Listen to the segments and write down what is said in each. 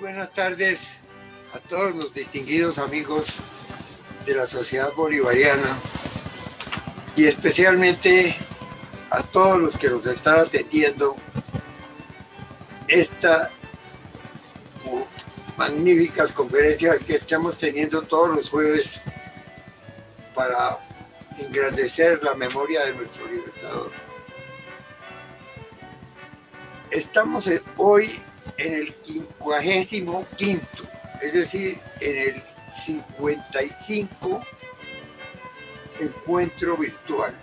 Buenas tardes a todos los distinguidos amigos de la sociedad bolivariana y especialmente a todos los que nos están atendiendo esta magníficas conferencias que estamos teniendo todos los jueves para engrandecer la memoria de nuestro libertador. Estamos hoy en el quincuagésimo quinto, es decir, en el 55 encuentro virtual.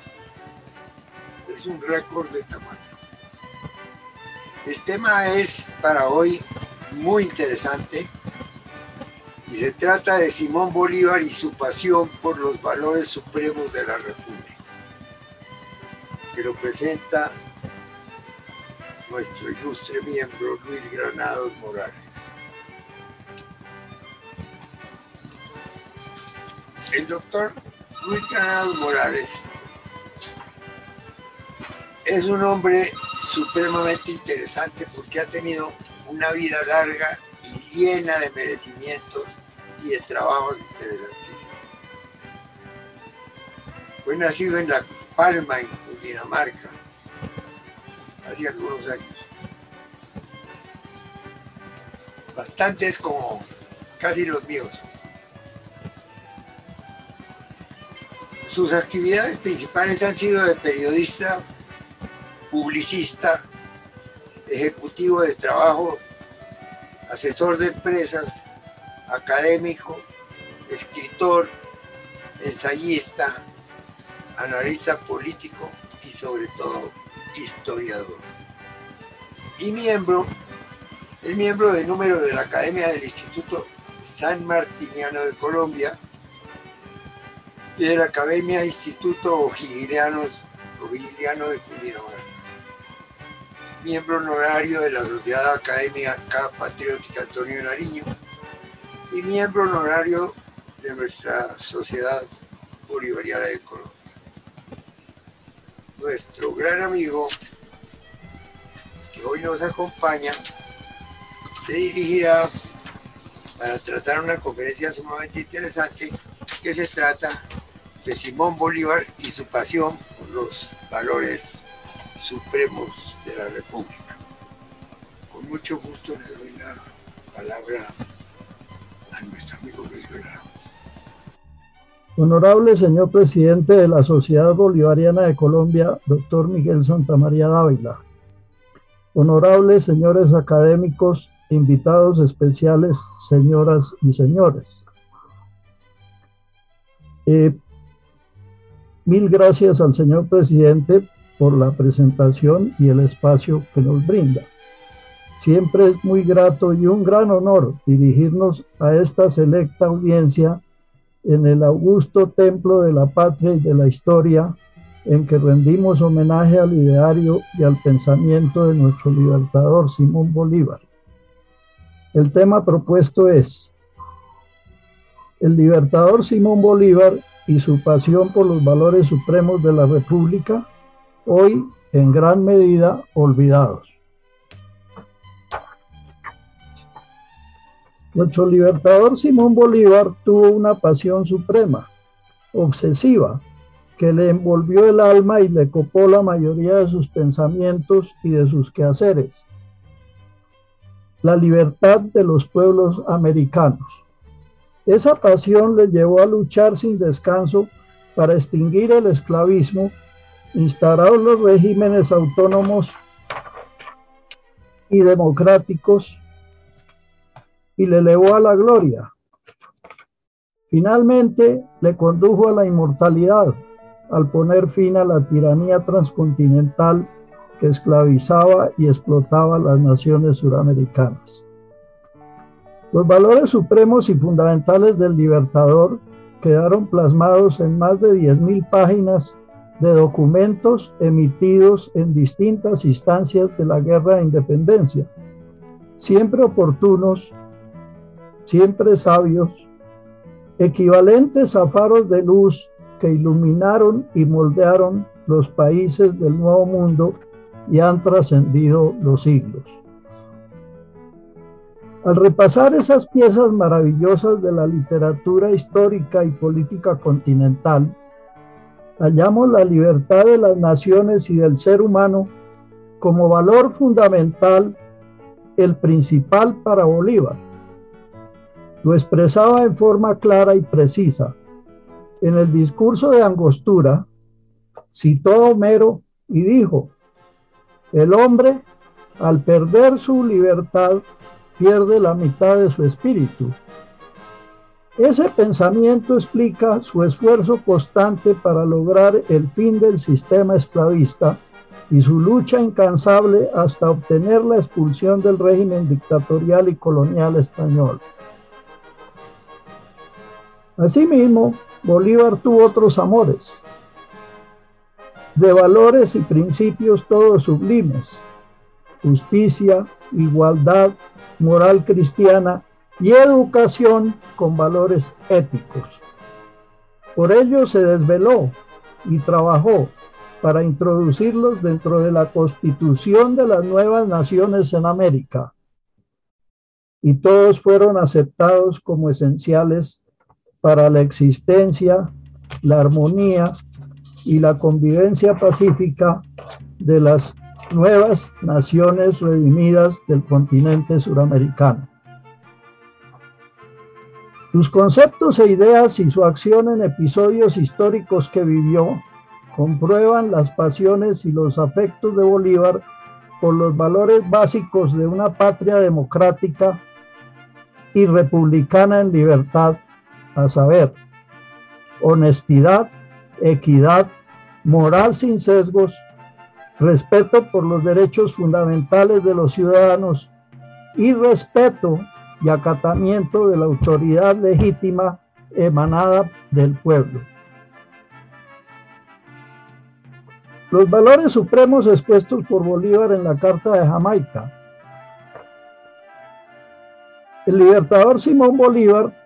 Es un récord de tamaño. El tema es para hoy muy interesante y se trata de Simón Bolívar y su pasión por los valores supremos de la República, que lo presenta nuestro ilustre miembro Luis Granados Morales. El doctor Luis Granados Morales es un hombre supremamente interesante porque ha tenido una vida larga y llena de merecimientos y de trabajos interesantísimos. Fue nacido en La Palma, en Cundinamarca, hace algunos años. Bastantes como casi los míos. Sus actividades principales han sido de periodista, publicista, ejecutivo de trabajo, asesor de empresas, académico, escritor, ensayista, analista político y sobre todo historiador. Y miembro, es miembro de número de la Academia del Instituto San Martiniano de Colombia y de la Academia Instituto O'Higgiliano de Cundinamarca. Miembro honorario de la Sociedad Académica Patriótica Antonio Nariño y miembro honorario de nuestra Sociedad Bolivariana de Colombia nuestro gran amigo hoy nos acompaña se dirigirá para tratar una conferencia sumamente interesante que se trata de Simón Bolívar y su pasión por los valores supremos de la República. Con mucho gusto le doy la palabra a nuestro amigo Luis Bernardo. Honorable señor presidente de la Sociedad Bolivariana de Colombia, doctor Miguel Santamaría Dávila. Honorables señores académicos, invitados especiales, señoras y señores. Eh, mil gracias al señor presidente por la presentación y el espacio que nos brinda. Siempre es muy grato y un gran honor dirigirnos a esta selecta audiencia en el augusto templo de la patria y de la historia, en que rendimos homenaje al ideario y al pensamiento de nuestro libertador Simón Bolívar. El tema propuesto es el libertador Simón Bolívar y su pasión por los valores supremos de la República, hoy en gran medida olvidados. Nuestro libertador Simón Bolívar tuvo una pasión suprema, obsesiva, que le envolvió el alma y le copó la mayoría de sus pensamientos y de sus quehaceres. La libertad de los pueblos americanos. Esa pasión le llevó a luchar sin descanso para extinguir el esclavismo, instaurar los regímenes autónomos y democráticos y le elevó a la gloria. Finalmente le condujo a la inmortalidad al poner fin a la tiranía transcontinental que esclavizaba y explotaba las naciones suramericanas. Los valores supremos y fundamentales del libertador quedaron plasmados en más de 10.000 páginas de documentos emitidos en distintas instancias de la guerra de independencia, siempre oportunos siempre sabios, equivalentes a faros de luz que iluminaron y moldearon los países del Nuevo Mundo y han trascendido los siglos. Al repasar esas piezas maravillosas de la literatura histórica y política continental, hallamos la libertad de las naciones y del ser humano como valor fundamental, el principal para Bolívar. Lo expresaba en forma clara y precisa. En el discurso de Angostura, citó a Homero y dijo, el hombre, al perder su libertad, pierde la mitad de su espíritu. Ese pensamiento explica su esfuerzo constante para lograr el fin del sistema esclavista y su lucha incansable hasta obtener la expulsión del régimen dictatorial y colonial español. Asimismo, Bolívar tuvo otros amores, de valores y principios todos sublimes, justicia, igualdad, moral cristiana y educación con valores éticos. Por ello se desveló y trabajó para introducirlos dentro de la constitución de las nuevas naciones en América. Y todos fueron aceptados como esenciales para la existencia, la armonía y la convivencia pacífica de las nuevas naciones redimidas del continente suramericano. Sus conceptos e ideas y su acción en episodios históricos que vivió comprueban las pasiones y los afectos de Bolívar por los valores básicos de una patria democrática y republicana en libertad, a saber, honestidad, equidad, moral sin sesgos, respeto por los derechos fundamentales de los ciudadanos y respeto y acatamiento de la autoridad legítima emanada del pueblo. Los valores supremos expuestos por Bolívar en la Carta de Jamaica. El libertador Simón Bolívar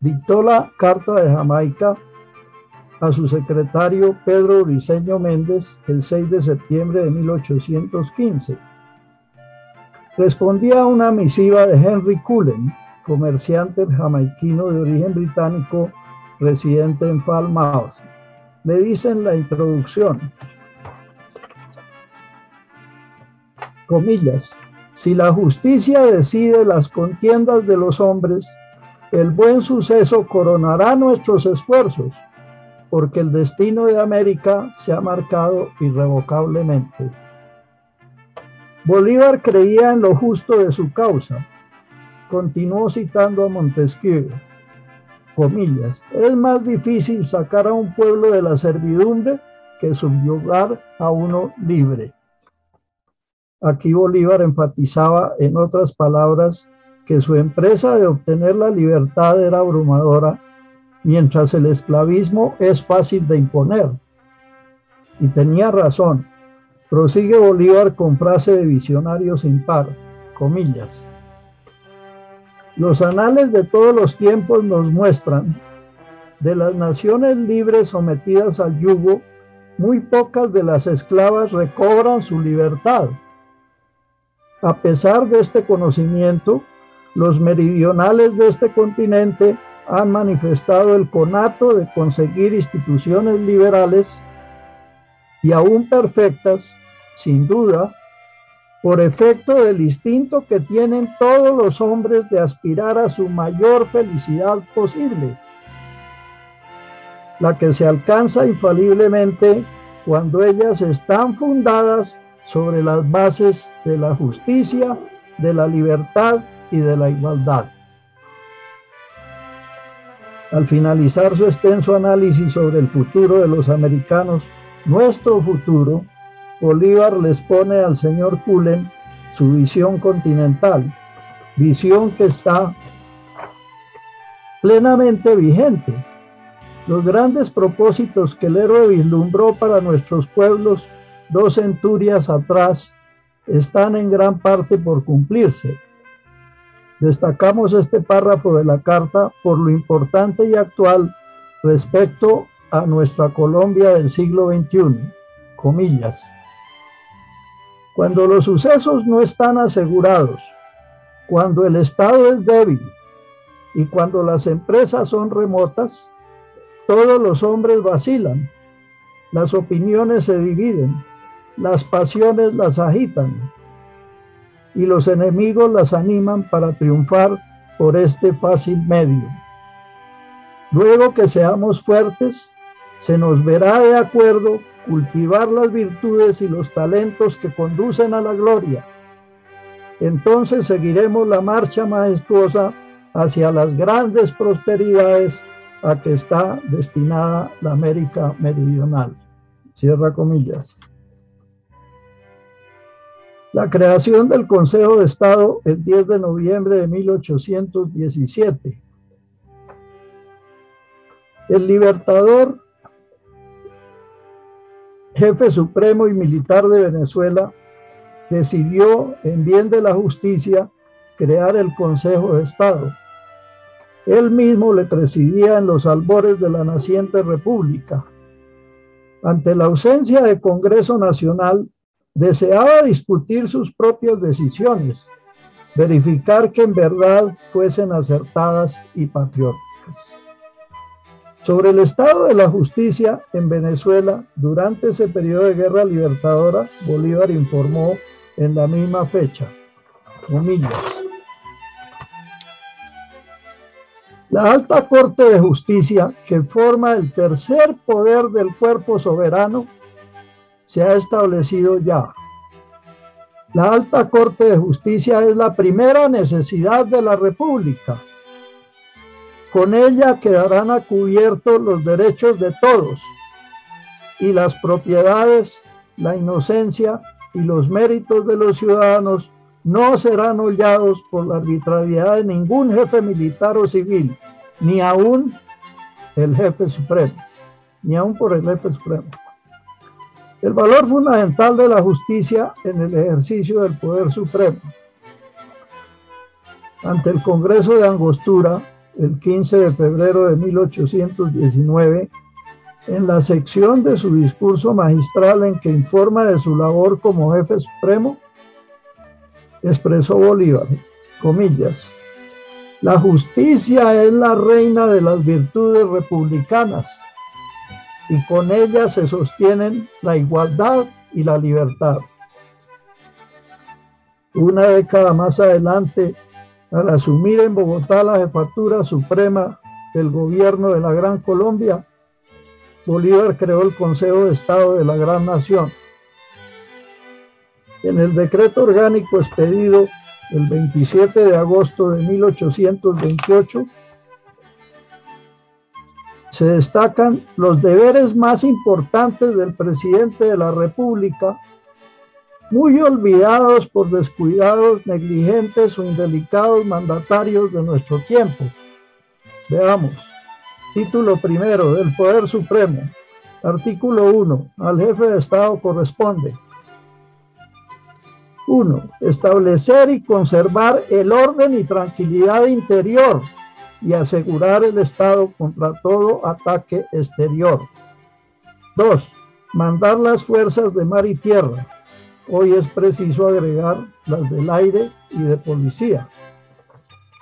dictó la Carta de Jamaica a su secretario Pedro Briceño Méndez el 6 de septiembre de 1815. Respondía a una misiva de Henry Cullen, comerciante jamaiquino de origen británico residente en Falmouth. Me dice en la introducción, comillas, si la justicia decide las contiendas de los hombres, el buen suceso coronará nuestros esfuerzos porque el destino de América se ha marcado irrevocablemente. Bolívar creía en lo justo de su causa. Continuó citando a Montesquieu, comillas, es más difícil sacar a un pueblo de la servidumbre que subyugar a uno libre. Aquí Bolívar enfatizaba, en otras palabras, que su empresa de obtener la libertad era abrumadora mientras el esclavismo es fácil de imponer. Y tenía razón. Prosigue Bolívar con frase de visionario sin par, comillas. Los anales de todos los tiempos nos muestran de las naciones libres sometidas al yugo, muy pocas de las esclavas recobran su libertad. A pesar de este conocimiento, los meridionales de este continente han manifestado el conato de conseguir instituciones liberales y aún perfectas, sin duda, por efecto del instinto que tienen todos los hombres de aspirar a su mayor felicidad posible, la que se alcanza infaliblemente cuando ellas están fundadas sobre las bases de la justicia, de la libertad y de la igualdad. Al finalizar su extenso análisis sobre el futuro de los americanos, nuestro futuro, Bolívar les pone al señor Cullen su visión continental, visión que está plenamente vigente. Los grandes propósitos que el héroe vislumbró para nuestros pueblos dos centurias atrás están en gran parte por cumplirse. Destacamos este párrafo de la carta por lo importante y actual respecto a nuestra Colombia del siglo XXI. Comillas. Cuando los sucesos no están asegurados Cuando el Estado es débil y cuando las empresas son remotas, todos los hombres vacilan, las opiniones se dividen, las pasiones las agitan y los enemigos las animan para triunfar por este fácil medio. Luego que seamos fuertes, se nos verá de acuerdo cultivar las virtudes y los talentos que conducen a la gloria. Entonces seguiremos la marcha majestuosa hacia las grandes prosperidades a que está destinada la América Meridional. Cierra comillas. La creación del Consejo de Estado el 10 de noviembre de 1817. El libertador, jefe supremo y militar de Venezuela, decidió, en bien de la justicia, crear el Consejo de Estado. Él mismo le presidía en los albores de la naciente república. Ante la ausencia de Congreso Nacional, deseaba discutir sus propias decisiones, verificar que en verdad fuesen acertadas y patrióticas. Sobre el estado de la justicia en Venezuela, durante ese periodo de guerra libertadora, Bolívar informó en la misma fecha, comillas, La alta Corte de Justicia, que forma el tercer poder del cuerpo soberano, se ha establecido ya. La alta Corte de Justicia es la primera necesidad de la República. Con ella quedarán a cubierto los derechos de todos y las propiedades, la inocencia y los méritos de los ciudadanos no serán hollados por la arbitrariedad de ningún jefe militar o civil, ni aún el jefe supremo, ni aún por el jefe supremo. El valor fundamental de la justicia en el ejercicio del poder supremo. Ante el Congreso de Angostura, el 15 de febrero de 1819, en la sección de su discurso magistral en que informa de su labor como jefe supremo, expresó Bolívar, comillas, la justicia es la reina de las virtudes republicanas y con ella se sostienen la igualdad y la libertad. Una década más adelante, al asumir en Bogotá la jefatura suprema del gobierno de la Gran Colombia, Bolívar creó el Consejo de Estado de la Gran Nación. En el decreto orgánico expedido el 27 de agosto de 1828, se destacan los deberes más importantes del presidente de la República, muy olvidados por descuidados, negligentes o indelicados mandatarios de nuestro tiempo. Veamos. Título primero del Poder Supremo. Artículo 1. Al jefe de Estado corresponde 1. Establecer y conservar el orden y tranquilidad interior y asegurar el Estado contra todo ataque exterior. 2. Mandar las fuerzas de mar y tierra. Hoy es preciso agregar las del aire y de policía.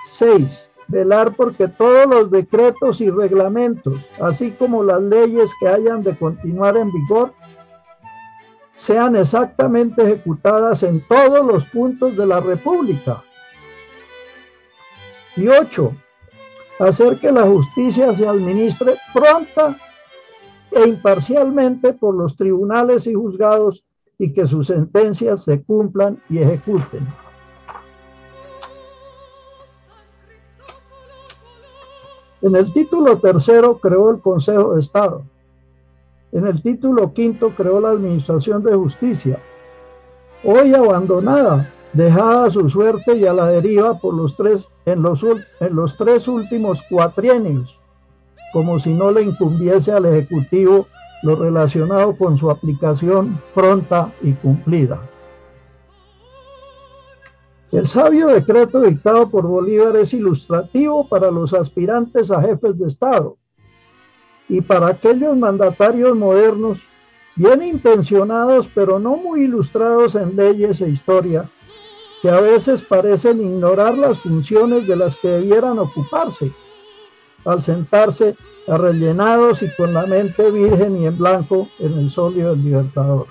6. Velar porque todos los decretos y reglamentos, así como las leyes que hayan de continuar en vigor, sean exactamente ejecutadas en todos los puntos de la República. Y ocho, hacer que la justicia se administre pronta e imparcialmente por los tribunales y juzgados y que sus sentencias se cumplan y ejecuten. En el título tercero creó el Consejo de Estado. En el título quinto creó la Administración de Justicia, hoy abandonada, dejada a su suerte y a la deriva por los tres, en, los, en los tres últimos cuatrienios, como si no le incumbiese al Ejecutivo lo relacionado con su aplicación pronta y cumplida. El sabio decreto dictado por Bolívar es ilustrativo para los aspirantes a jefes de Estado y para aquellos mandatarios modernos, bien intencionados pero no muy ilustrados en leyes e historia, que a veces parecen ignorar las funciones de las que debieran ocuparse al sentarse arrellenados y con la mente virgen y en blanco en el solio del Libertador.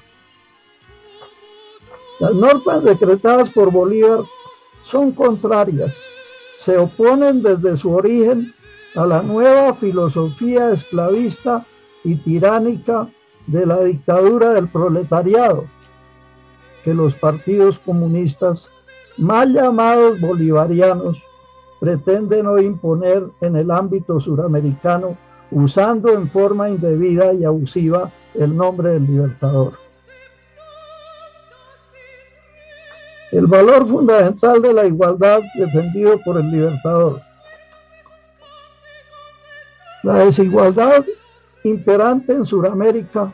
Las normas decretadas por Bolívar son contrarias, se oponen desde su origen a la nueva filosofía esclavista y tiránica de la dictadura del proletariado que los partidos comunistas, mal llamados bolivarianos, pretenden hoy imponer en el ámbito suramericano usando en forma indebida y abusiva el nombre del libertador. El valor fundamental de la igualdad defendido por el libertador. La desigualdad imperante en Sudamérica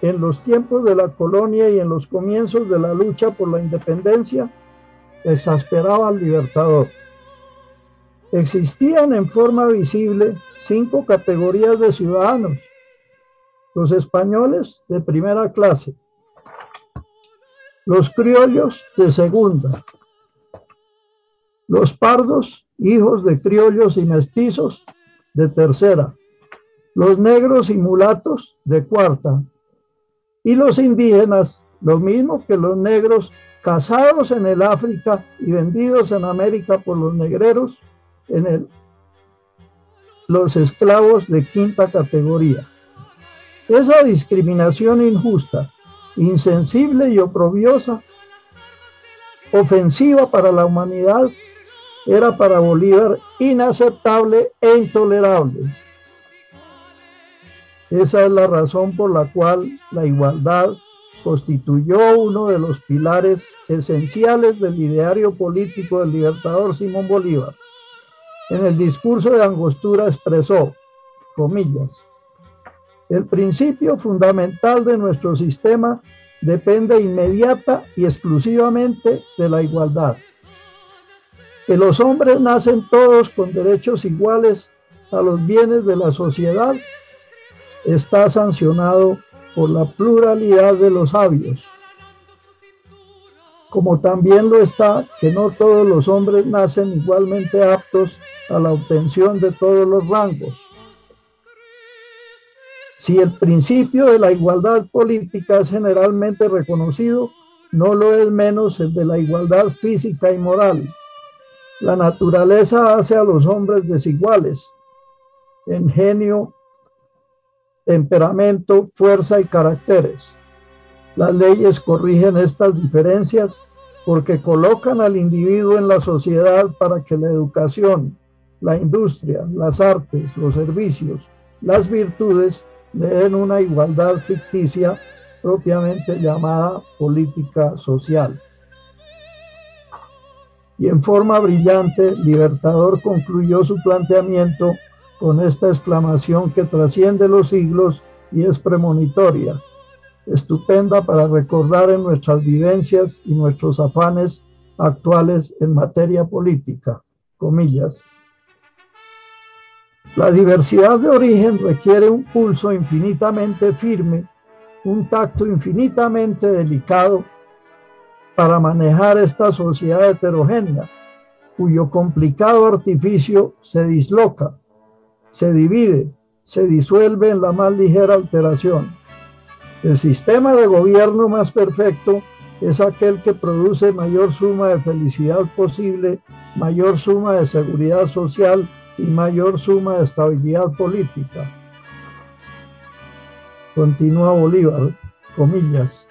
en los tiempos de la colonia y en los comienzos de la lucha por la independencia exasperaba al libertador. Existían en forma visible cinco categorías de ciudadanos. Los españoles de primera clase, los criollos de segunda, los pardos, hijos de criollos y mestizos, de tercera, los negros y mulatos de cuarta, y los indígenas, lo mismo que los negros, cazados en el África y vendidos en América por los negreros, en el, los esclavos de quinta categoría. Esa discriminación injusta, insensible y oprobiosa, ofensiva para la humanidad, era para Bolívar inaceptable e intolerable. Esa es la razón por la cual la igualdad constituyó uno de los pilares esenciales del ideario político del libertador Simón Bolívar. En el discurso de Angostura expresó, comillas, el principio fundamental de nuestro sistema depende inmediata y exclusivamente de la igualdad. Que los hombres nacen todos con derechos iguales a los bienes de la sociedad está sancionado por la pluralidad de los sabios, como también lo está que no todos los hombres nacen igualmente aptos a la obtención de todos los rangos. Si el principio de la igualdad política es generalmente reconocido, no lo es menos el de la igualdad física y moral. La naturaleza hace a los hombres desiguales en genio, temperamento, fuerza y caracteres. Las leyes corrigen estas diferencias porque colocan al individuo en la sociedad para que la educación, la industria, las artes, los servicios, las virtudes le den una igualdad ficticia propiamente llamada política social. Y en forma brillante, Libertador concluyó su planteamiento con esta exclamación que trasciende los siglos y es premonitoria, estupenda para recordar en nuestras vivencias y nuestros afanes actuales en materia política, comillas. La diversidad de origen requiere un pulso infinitamente firme, un tacto infinitamente delicado para manejar esta sociedad heterogénea, cuyo complicado artificio se disloca se divide, se disuelve en la más ligera alteración. El sistema de gobierno más perfecto es aquel que produce mayor suma de felicidad posible, mayor suma de seguridad social y mayor suma de estabilidad política. Continúa Bolívar, comillas.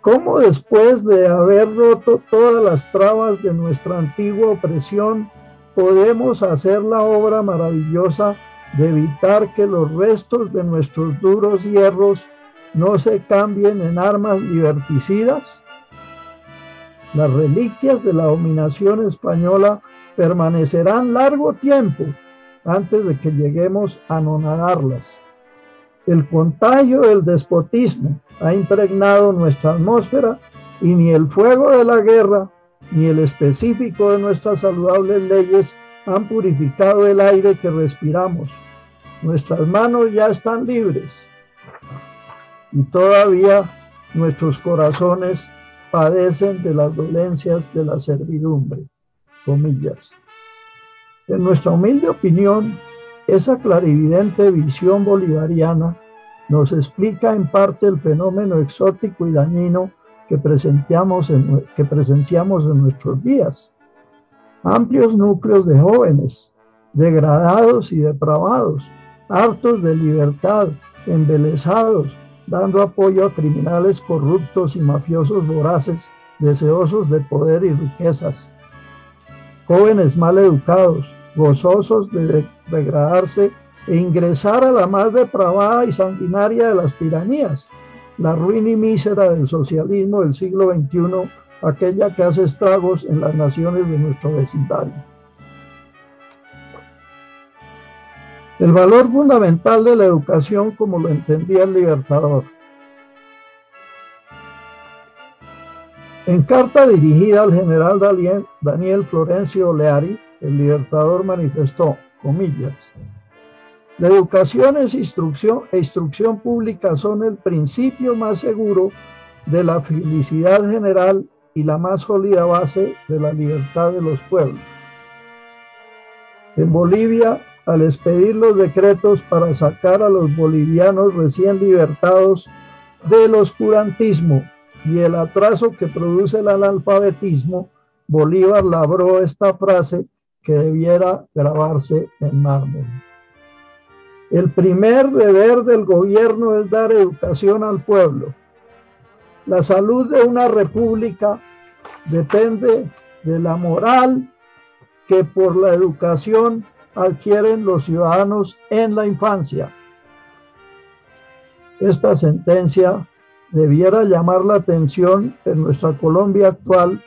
¿Cómo después de haber roto todas las trabas de nuestra antigua opresión, podemos hacer la obra maravillosa de evitar que los restos de nuestros duros hierros no se cambien en armas liberticidas? Las reliquias de la dominación española permanecerán largo tiempo antes de que lleguemos a anonadarlas. El contagio del despotismo ha impregnado nuestra atmósfera y ni el fuego de la guerra ni el específico de nuestras saludables leyes han purificado el aire que respiramos. Nuestras manos ya están libres y todavía nuestros corazones padecen de las dolencias de la servidumbre, comillas. En nuestra humilde opinión, esa clarividente visión bolivariana nos explica en parte el fenómeno exótico y dañino que, presenciamos en, que presenciamos en nuestros días. Amplios núcleos de jóvenes, degradados y depravados, hartos de libertad, embelesados, dando apoyo a criminales corruptos y mafiosos voraces, deseosos de poder y riquezas. Jóvenes mal educados, gozosos de degradarse e ingresar a la más depravada y sanguinaria de las tiranías, la ruina y mísera del socialismo del siglo XXI, aquella que hace estragos en las naciones de nuestro vecindario. El valor fundamental de la educación como lo entendía el libertador. En carta dirigida al general Daniel Florencio Leari, el libertador manifestó, comillas, la educación es instrucción e instrucción pública son el principio más seguro de la felicidad general y la más sólida base de la libertad de los pueblos. En Bolivia, al expedir los decretos para sacar a los bolivianos recién libertados del oscurantismo y el atraso que produce el analfabetismo, Bolívar labró esta frase que debiera grabarse en mármol. El primer deber del gobierno es dar educación al pueblo. La salud de una república depende de la moral que por la educación adquieren los ciudadanos en la infancia. Esta sentencia debiera llamar la atención en nuestra Colombia actual,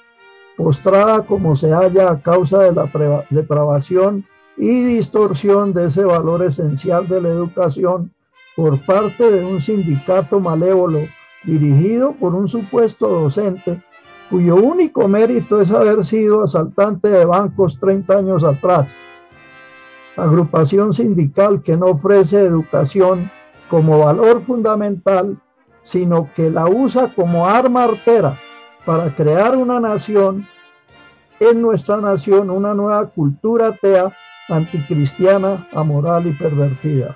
postrada como se halla a causa de la depravación y distorsión de ese valor esencial de la educación por parte de un sindicato malévolo dirigido por un supuesto docente cuyo único mérito es haber sido asaltante de bancos 30 años atrás. Agrupación sindical que no ofrece educación como valor fundamental, sino que la usa como arma artera para crear una nación, en nuestra nación, una nueva cultura atea anticristiana, amoral y pervertida.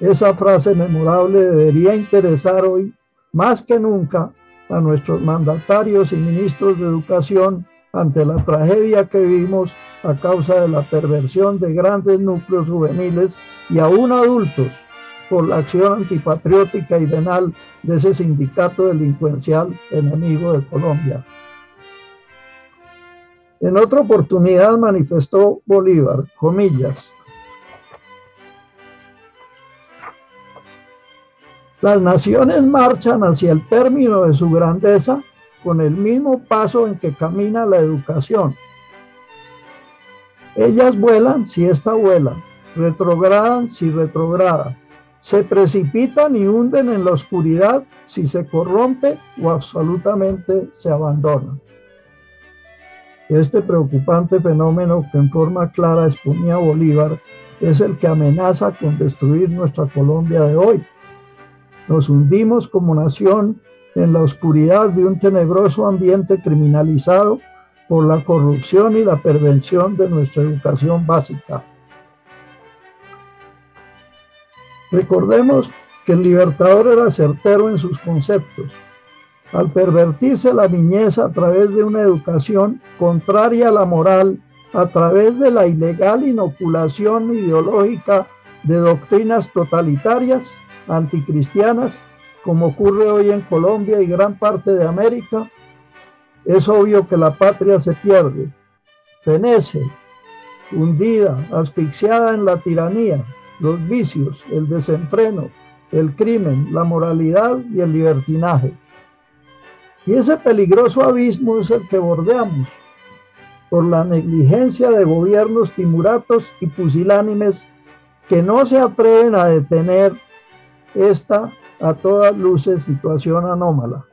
Esa frase memorable debería interesar hoy más que nunca a nuestros mandatarios y ministros de educación ante la tragedia que vivimos a causa de la perversión de grandes núcleos juveniles y aún adultos por la acción antipatriótica y venal de ese sindicato delincuencial enemigo de Colombia. En otra oportunidad manifestó Bolívar, comillas, Las naciones marchan hacia el término de su grandeza con el mismo paso en que camina la educación. Ellas vuelan si ésta vuela, retrogradan si retrograda, se precipitan y hunden en la oscuridad si se corrompe o absolutamente se abandona. Este preocupante fenómeno que en forma clara exponía Bolívar es el que amenaza con destruir nuestra Colombia de hoy. Nos hundimos como nación en la oscuridad de un tenebroso ambiente criminalizado por la corrupción y la pervención de nuestra educación básica. Recordemos que el libertador era certero en sus conceptos al pervertirse la niñez a través de una educación contraria a la moral, a través de la ilegal inoculación ideológica de doctrinas totalitarias, anticristianas, como ocurre hoy en Colombia y gran parte de América, es obvio que la patria se pierde, fenece, hundida, asfixiada en la tiranía, los vicios, el desenfreno, el crimen, la moralidad y el libertinaje. Y ese peligroso abismo es el que bordeamos por la negligencia de gobiernos timuratos y pusilánimes que no se atreven a detener esta a todas luces situación anómala.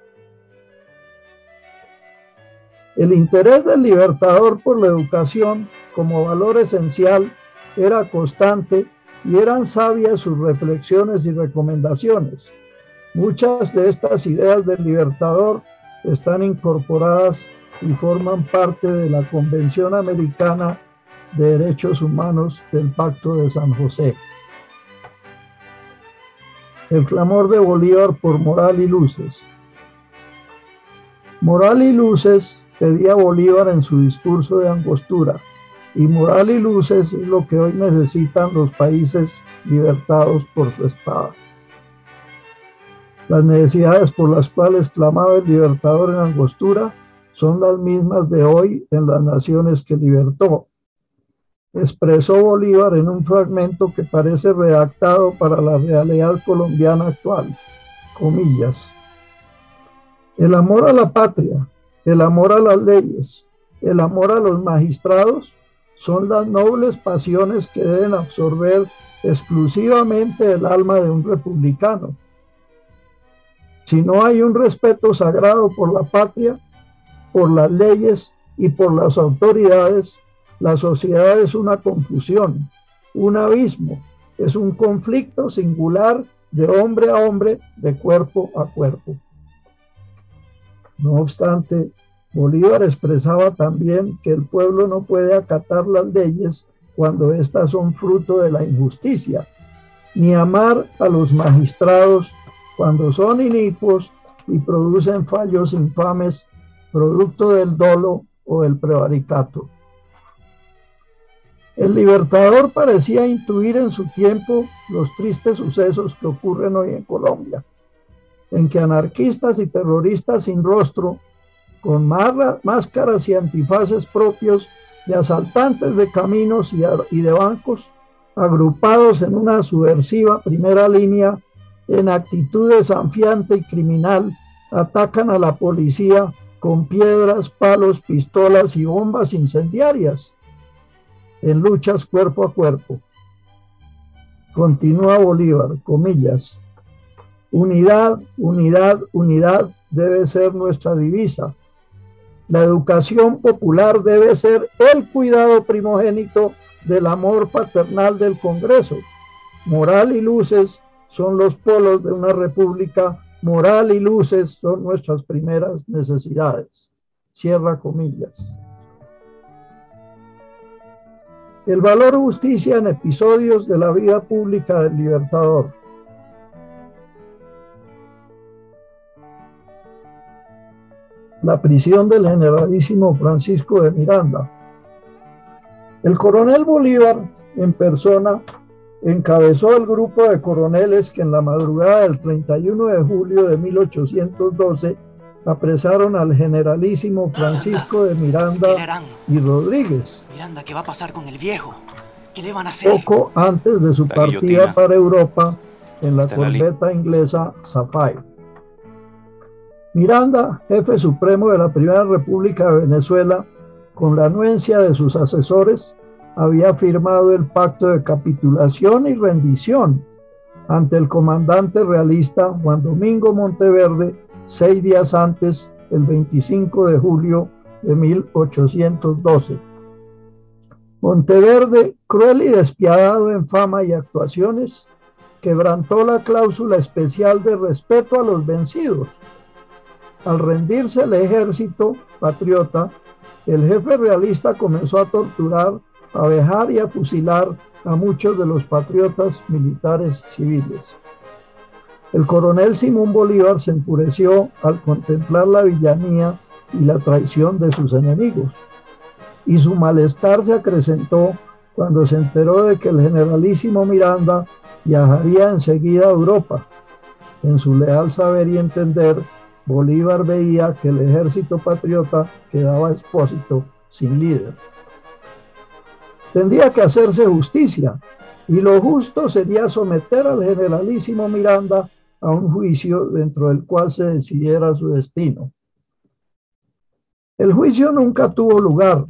El interés del libertador por la educación como valor esencial era constante y eran sabias sus reflexiones y recomendaciones. Muchas de estas ideas del libertador están incorporadas y forman parte de la Convención Americana de Derechos Humanos del Pacto de San José. El clamor de Bolívar por moral y luces. Moral y luces pedía Bolívar en su discurso de Angostura, y moral y luces es lo que hoy necesitan los países libertados por su espada. Las necesidades por las cuales clamaba el libertador en Angostura son las mismas de hoy en las naciones que libertó. Expresó Bolívar en un fragmento que parece redactado para la realidad colombiana actual. Comillas. El amor a la patria, el amor a las leyes, el amor a los magistrados son las nobles pasiones que deben absorber exclusivamente el alma de un republicano. Si no hay un respeto sagrado por la patria, por las leyes y por las autoridades, la sociedad es una confusión, un abismo, es un conflicto singular de hombre a hombre, de cuerpo a cuerpo. No obstante, Bolívar expresaba también que el pueblo no puede acatar las leyes cuando éstas son fruto de la injusticia, ni amar a los magistrados cuando son inicuos y producen fallos infames producto del dolo o del prevaricato. El libertador parecía intuir en su tiempo los tristes sucesos que ocurren hoy en Colombia, en que anarquistas y terroristas sin rostro con máscaras y antifaces propios de asaltantes de caminos y de bancos, agrupados en una subversiva primera línea en actitud desafiante y criminal, atacan a la policía con piedras, palos, pistolas y bombas incendiarias en luchas cuerpo a cuerpo. Continúa Bolívar, comillas. Unidad, unidad, unidad debe ser nuestra divisa la educación popular debe ser el cuidado primogénito del amor paternal del Congreso. Moral y luces son los polos de una república. Moral y luces son nuestras primeras necesidades. Cierra comillas. El valor justicia en episodios de la vida pública del libertador. la prisión del generalísimo Francisco de Miranda. El coronel Bolívar, en persona, encabezó el grupo de coroneles que en la madrugada del 31 de julio de 1812 apresaron al generalísimo Francisco de Miranda y Rodríguez. Miranda, ¿qué va a pasar con el viejo? ¿Qué le van a hacer? Poco antes de su partida para Europa en la corbeta inglesa Sapphire. Miranda, jefe supremo de la Primera República de Venezuela, con la anuencia de sus asesores, había firmado el pacto de capitulación y rendición ante el comandante realista Juan Domingo Monteverde seis días antes, el 25 de julio de 1812. Monteverde, cruel y despiadado en fama y actuaciones, quebrantó la cláusula especial de respeto a los vencidos al rendirse el ejército patriota, el jefe realista comenzó a torturar, a vejar y a fusilar a muchos de los patriotas militares civiles. El coronel Simón Bolívar se enfureció al contemplar la villanía y la traición de sus enemigos, y su malestar se acrecentó cuando se enteró de que el generalísimo Miranda viajaría enseguida a Europa. En su leal saber y entender, Bolívar veía que el ejército patriota quedaba expósito sin líder. Tendría que hacerse justicia y lo justo sería someter al generalísimo Miranda a un juicio dentro del cual se decidiera su destino. El juicio nunca tuvo lugar.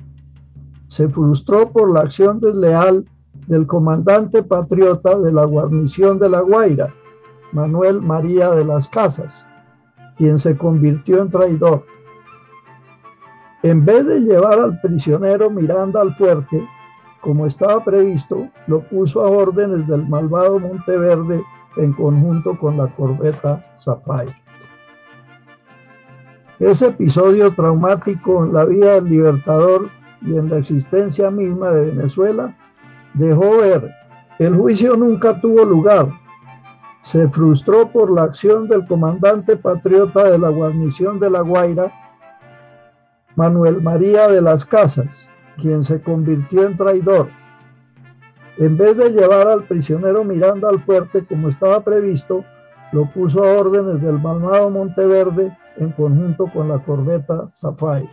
Se frustró por la acción desleal del comandante patriota de la guarnición de La Guaira, Manuel María de las Casas, quien se convirtió en traidor. En vez de llevar al prisionero Miranda al fuerte, como estaba previsto, lo puso a órdenes del malvado Monteverde en conjunto con la corbeta Sapphire. Ese episodio traumático en la vida del libertador y en la existencia misma de Venezuela dejó ver, el juicio nunca tuvo lugar. Se frustró por la acción del comandante patriota de la guarnición de La Guaira, Manuel María de las Casas, quien se convirtió en traidor. En vez de llevar al prisionero Miranda al fuerte como estaba previsto, lo puso a órdenes del malvado Monteverde en conjunto con la corbeta Sapphire.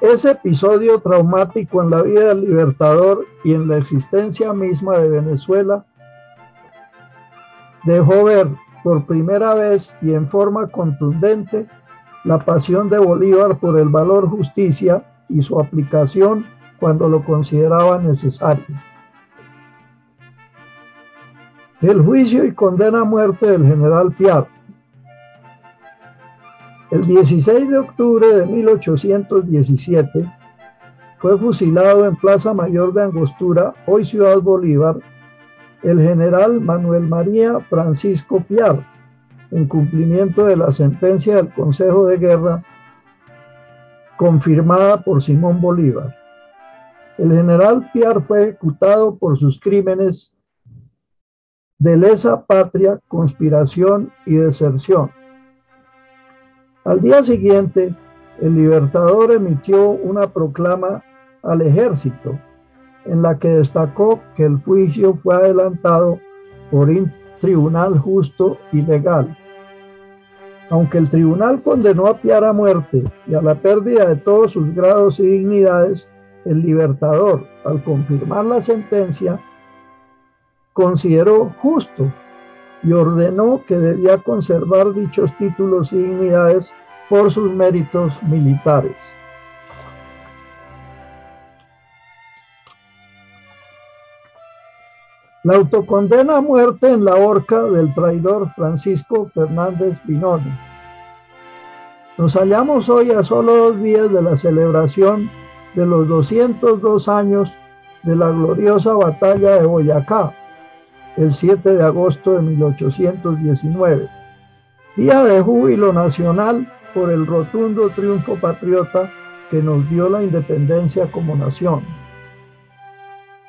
Ese episodio traumático en la vida del libertador y en la existencia misma de Venezuela dejó ver por primera vez y en forma contundente la pasión de Bolívar por el valor justicia y su aplicación cuando lo consideraba necesario. El juicio y condena a muerte del general Piar el 16 de octubre de 1817 fue fusilado en Plaza Mayor de Angostura, hoy Ciudad Bolívar, el general Manuel María Francisco Piar, en cumplimiento de la sentencia del Consejo de Guerra confirmada por Simón Bolívar. El general Piar fue ejecutado por sus crímenes de lesa patria, conspiración y deserción al día siguiente, el libertador emitió una proclama al ejército en la que destacó que el juicio fue adelantado por un tribunal justo y legal. Aunque el tribunal condenó a Piar a muerte y a la pérdida de todos sus grados y dignidades, el libertador, al confirmar la sentencia, consideró justo y ordenó que debía conservar dichos títulos y dignidades por sus méritos militares. La autocondena a muerte en la horca del traidor Francisco Fernández Binoni. Nos hallamos hoy a solo dos días de la celebración de los 202 años de la gloriosa batalla de Boyacá, el 7 de agosto de 1819, día de júbilo nacional por el rotundo triunfo patriota que nos dio la independencia como nación.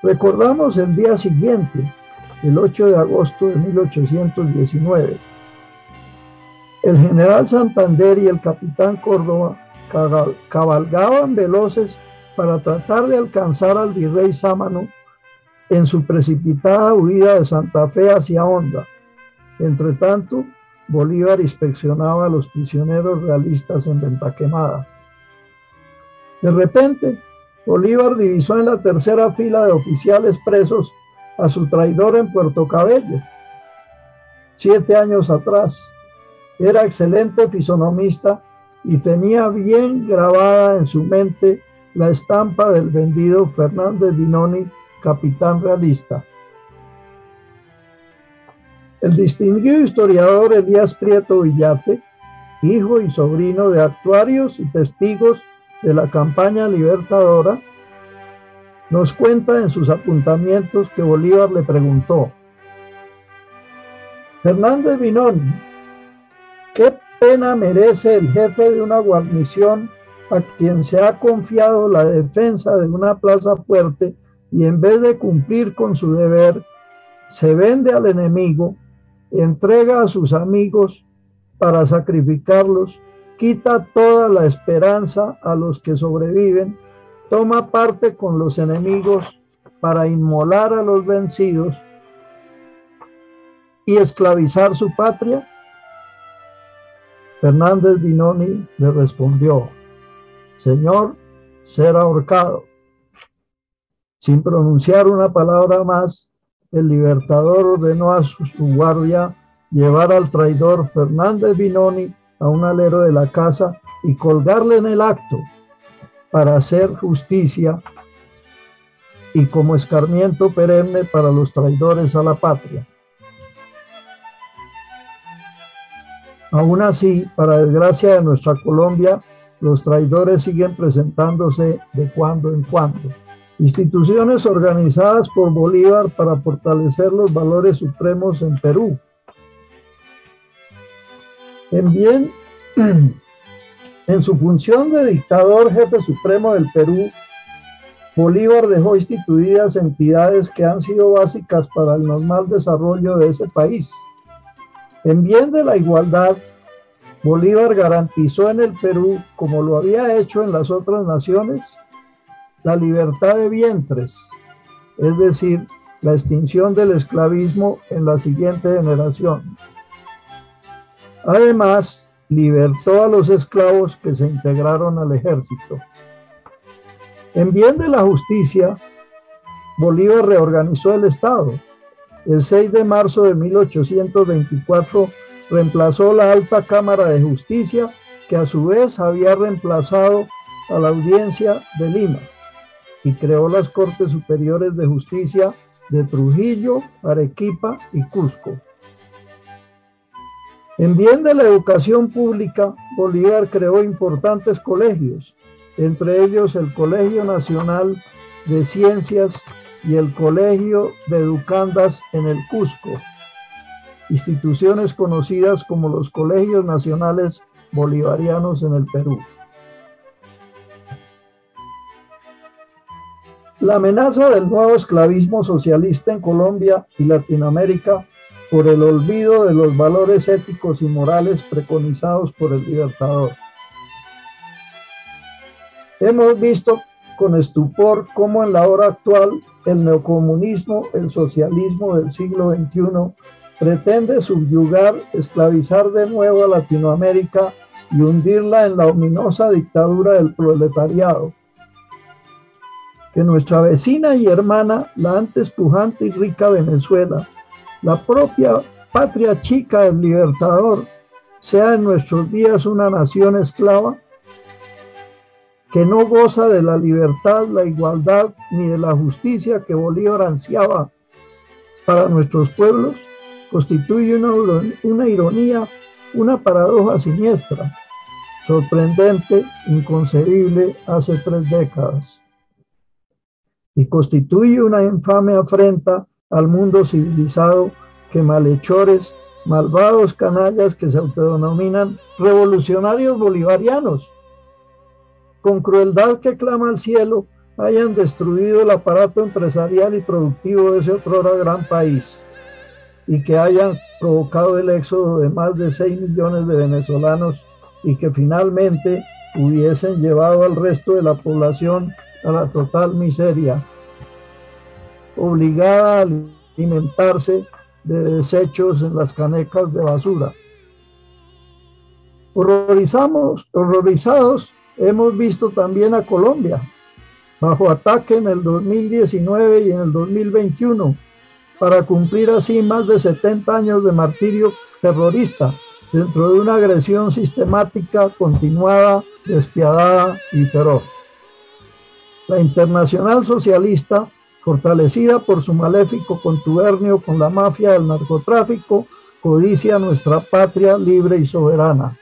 Recordamos el día siguiente, el 8 de agosto de 1819. El general Santander y el capitán Córdoba cabalgaban veloces para tratar de alcanzar al virrey Sámano en su precipitada huida de Santa Fe hacia Honda. Entre tanto, Bolívar inspeccionaba a los prisioneros realistas en Venta Quemada. De repente, Bolívar divisó en la tercera fila de oficiales presos a su traidor en Puerto Cabello. Siete años atrás, era excelente fisonomista y tenía bien grabada en su mente la estampa del vendido Fernández Dinoni capitán realista. El distinguido historiador Elías Prieto Villate, hijo y sobrino de actuarios y testigos de la campaña libertadora, nos cuenta en sus apuntamientos que Bolívar le preguntó, Fernández Vinón, ¿qué pena merece el jefe de una guarnición a quien se ha confiado la defensa de una plaza fuerte y en vez de cumplir con su deber, se vende al enemigo, entrega a sus amigos para sacrificarlos, quita toda la esperanza a los que sobreviven, toma parte con los enemigos para inmolar a los vencidos y esclavizar su patria? Fernández Binoni le respondió, Señor, ser ahorcado. Sin pronunciar una palabra más, el libertador ordenó a su, guardia llevar al traidor Fernández Binoni a un alero de la casa y colgarle en el acto para hacer justicia y como escarmiento perenne para los traidores a la patria. Aún así, para desgracia de nuestra Colombia, los traidores siguen presentándose de cuando en cuando instituciones organizadas por Bolívar para fortalecer los valores supremos en Perú. En bien, en su función de dictador jefe supremo del Perú, Bolívar dejó instituidas entidades que han sido básicas para el normal desarrollo de ese país. En bien de la igualdad, Bolívar garantizó en el Perú, como lo había hecho en las otras naciones, la libertad de vientres, es decir, la extinción del esclavismo en la siguiente generación. Además, libertó a los esclavos que se integraron al ejército. En bien de la justicia, Bolívar reorganizó el Estado. El 6 de marzo de 1824 reemplazó la Alta Cámara de Justicia, que a su vez había reemplazado a la Audiencia de Lima, y creó las Cortes Superiores de Justicia de Trujillo, Arequipa y Cusco. En bien de la educación pública, Bolívar creó importantes colegios, entre ellos el Colegio Nacional de Ciencias y el Colegio de Educandas en el Cusco, instituciones conocidas como los Colegios Nacionales Bolivarianos en el Perú. La amenaza del nuevo esclavismo socialista en Colombia y Latinoamérica por el olvido de los valores éticos y morales preconizados por el Libertador. Hemos visto con estupor cómo en la hora actual el neocomunismo, el socialismo del siglo XXI, pretende subyugar, esclavizar de nuevo a Latinoamérica y hundirla en la ominosa dictadura del proletariado. Que nuestra vecina y hermana, la antes pujante y rica Venezuela, la propia patria chica del libertador sea en nuestros días una nación esclava que no goza de la libertad, la igualdad ni de la justicia que Bolívar ansiaba para nuestros pueblos, constituye una, una ironía, una paradoja siniestra, sorprendente, inconcebible hace tres décadas. Y constituye una infame afrenta al mundo civilizado que malhechores, malvados canallas que se autodenominan revolucionarios bolivarianos, con crueldad que clama al cielo, hayan destruido el aparato empresarial y productivo de ese otro gran país y que hayan provocado el éxodo de más de 6 millones de venezolanos y que finalmente hubiesen llevado al resto de la población a la total miseria obligada a alimentarse de desechos en las canecas de basura. Horrorizamos, horrorizados, hemos visto también a Colombia, bajo ataque en el 2019 y en el 2021, para cumplir así más de 70 años de martirio terrorista dentro de una agresión sistemática, continuada, despiadada y feroz. La Internacional Socialista fortalecida por su maléfico contubernio con la mafia del narcotráfico, codicia nuestra patria libre y soberana.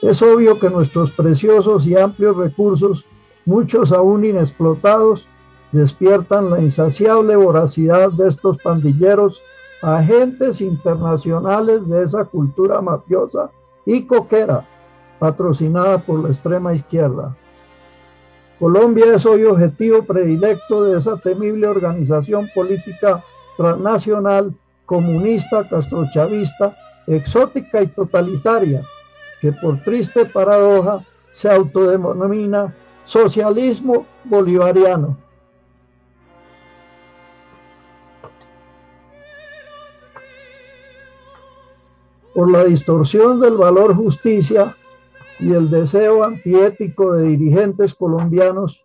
Es obvio que nuestros preciosos y amplios recursos, muchos aún inexplotados, despiertan la insaciable voracidad de estos pandilleros, agentes internacionales de esa cultura mafiosa y coquera, patrocinada por la extrema izquierda. Colombia es hoy objetivo predilecto de esa temible organización política transnacional, comunista, castrochavista, exótica y totalitaria, que por triste paradoja se autodenomina socialismo bolivariano. Por la distorsión del valor justicia, y el deseo antiético de dirigentes colombianos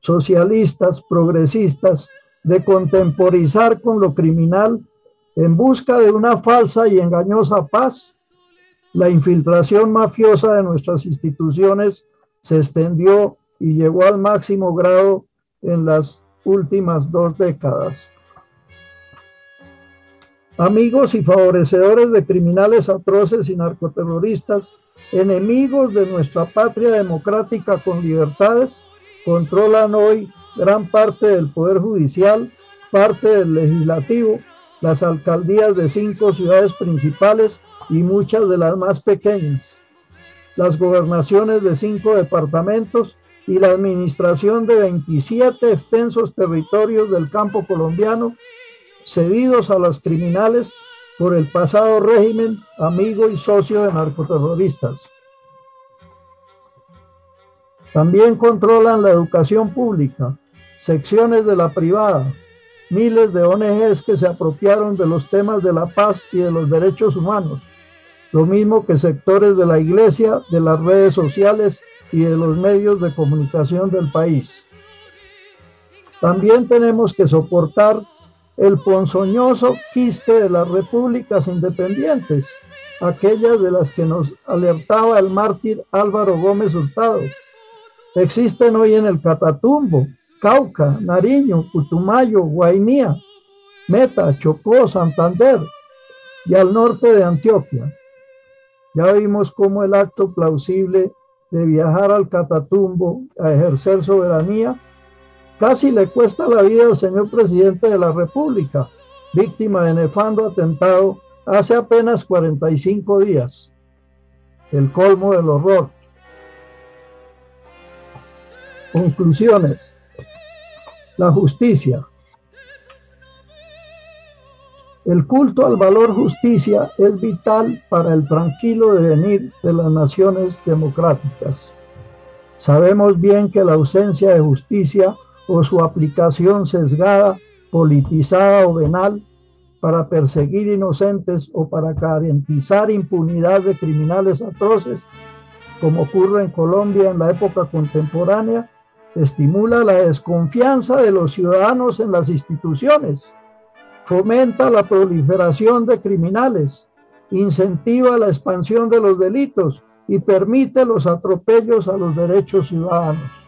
socialistas, progresistas, de contemporizar con lo criminal en busca de una falsa y engañosa paz, la infiltración mafiosa de nuestras instituciones se extendió y llegó al máximo grado en las últimas dos décadas. Amigos y favorecedores de criminales atroces y narcoterroristas enemigos de nuestra patria democrática con libertades, controlan hoy gran parte del Poder Judicial, parte del Legislativo, las alcaldías de cinco ciudades principales y muchas de las más pequeñas, las gobernaciones de cinco departamentos y la administración de 27 extensos territorios del campo colombiano cedidos a los criminales por el pasado régimen amigo y socio de narcoterroristas. También controlan la educación pública, secciones de la privada, miles de ONGs que se apropiaron de los temas de la paz y de los derechos humanos, lo mismo que sectores de la iglesia, de las redes sociales y de los medios de comunicación del país. También tenemos que soportar el ponzoñoso quiste de las repúblicas independientes, aquellas de las que nos alertaba el mártir Álvaro Gómez Hurtado. Existen hoy en el Catatumbo, Cauca, Nariño, Putumayo, Guainía, Meta, Chocó, Santander y al norte de Antioquia. Ya vimos cómo el acto plausible de viajar al Catatumbo a ejercer soberanía casi le cuesta la vida al señor presidente de la República, víctima de nefando atentado hace apenas 45 días. El colmo del horror. Conclusiones. La justicia. El culto al valor justicia es vital para el tranquilo devenir de las naciones democráticas. Sabemos bien que la ausencia de justicia o su aplicación sesgada, politizada o venal para perseguir inocentes o para garantizar impunidad de criminales atroces, como ocurre en Colombia en la época contemporánea, estimula la desconfianza de los ciudadanos en las instituciones, fomenta la proliferación de criminales, incentiva la expansión de los delitos y permite los atropellos a los derechos ciudadanos.